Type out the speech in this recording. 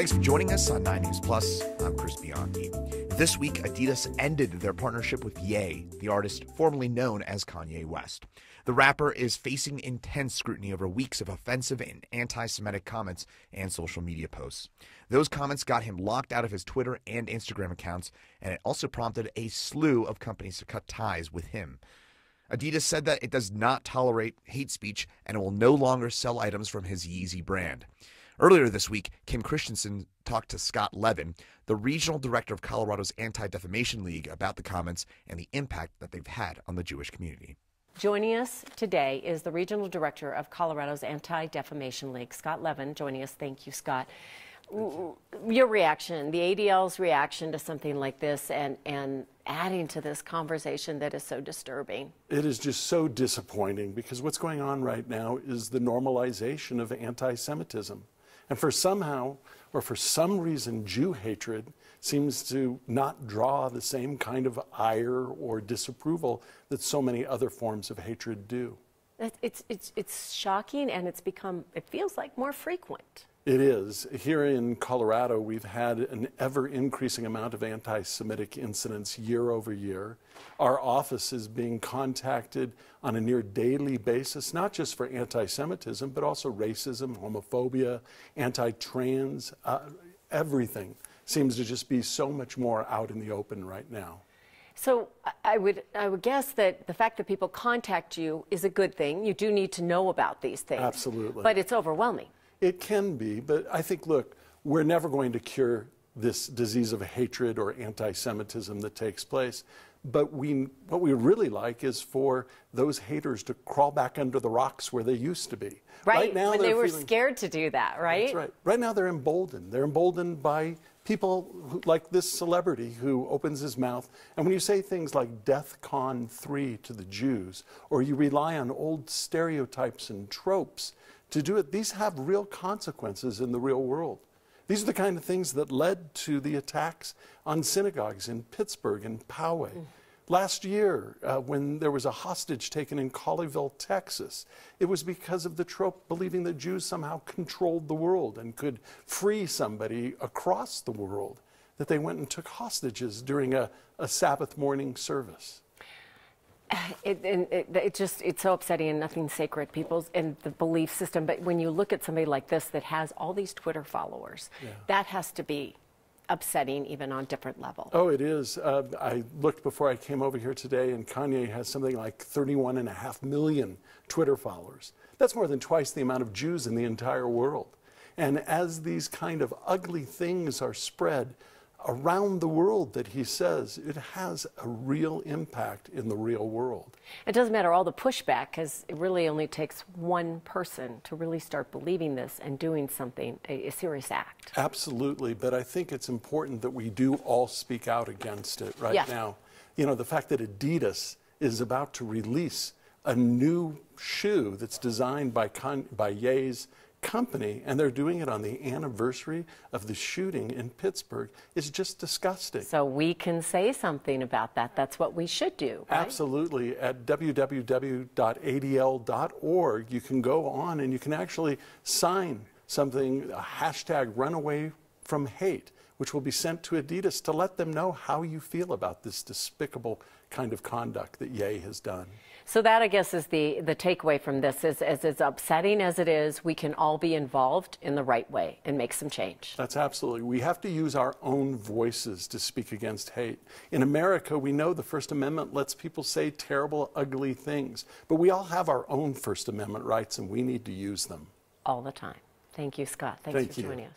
Thanks for joining us on 9 News Plus. I'm Chris Bianchi. This week, Adidas ended their partnership with Ye, the artist formerly known as Kanye West. The rapper is facing intense scrutiny over weeks of offensive and anti Semitic comments and social media posts. Those comments got him locked out of his Twitter and Instagram accounts, and it also prompted a slew of companies to cut ties with him. Adidas said that it does not tolerate hate speech and it will no longer sell items from his Yeezy brand. Earlier this week, Kim Christensen talked to Scott Levin, the regional director of Colorado's Anti Defamation League, about the comments and the impact that they've had on the Jewish community. Joining us today is the regional director of Colorado's Anti Defamation League, Scott Levin. Joining us. Thank you, Scott. Your reaction, the ADL's reaction to something like this, and, and adding to this conversation that is so disturbing. It is just so disappointing because what's going on right now is the normalization of anti Semitism. And for somehow, or for some reason, Jew hatred seems to not draw the same kind of ire or disapproval that so many other forms of hatred do. It's, it's, it's shocking and it's become, it feels like more frequent. It is. Here in Colorado, we've had an ever increasing amount of anti Semitic incidents year over year. Our office is being contacted on a near daily basis, not just for anti Semitism, but also racism, homophobia, anti trans. Uh, everything seems to just be so much more out in the open right now. So I would, I would guess that the fact that people contact you is a good thing. You do need to know about these things. Absolutely. But it's overwhelming. It can be, but I think, look, we're never going to cure this disease of hatred or anti Semitism that takes place. But we, what we really like is for those haters to crawl back under the rocks where they used to be. Right, right now when they were feeling, scared to do that, right? That's right. Right now they're emboldened. They're emboldened by people who, like this celebrity who opens his mouth. And when you say things like Death Con 3 to the Jews, or you rely on old stereotypes and tropes, to do it, these have real consequences in the real world. These are the kind of things that led to the attacks on synagogues in Pittsburgh and Poway. Mm. Last year, uh, when there was a hostage taken in Colleyville, Texas, it was because of the trope believing that Jews somehow controlled the world and could free somebody across the world that they went and took hostages during a, a Sabbath morning service. It, it, it, just it's so upsetting and nothing sacred people's and the belief system. But when you look at somebody like this that has all these twitter followers yeah. that has to be upsetting even on different level. Oh it is. Uh, i looked before i came over here today and kanye has something like 31 and a half million twitter followers. That's more than twice the amount of jews in the entire world. And as these kind of ugly things are spread around the world that he says it has a real impact in the real world. It doesn't matter all the pushback because it really only takes one person to really start believing this and doing something, a, a, serious act. Absolutely, but I think it's important that we do all speak out against it right yeah. now. You know, the fact that Adidas is about to release a new shoe that's designed by, Con- by Ye's company and they're doing it on the anniversary of the shooting in Pittsburgh is just disgusting. So we can say something about that. That's what we should do. Right? Absolutely. At www.adl.org, you can go on and you can actually sign something, a hashtag runaway from hate, which will be sent to Adidas to let them know how you feel about this despicable kind of conduct that Ye has done. So that, I guess, is the, the takeaway from this. Is, as, as upsetting as it is, we can all be involved in the right way and make some change. That's absolutely. We have to use our own voices to speak against hate. In America, we know the First Amendment lets people say terrible, ugly things, but we all have our own First Amendment rights, and we need to use them. All the time. Thank you, Scott. Thanks Thank for you. joining us.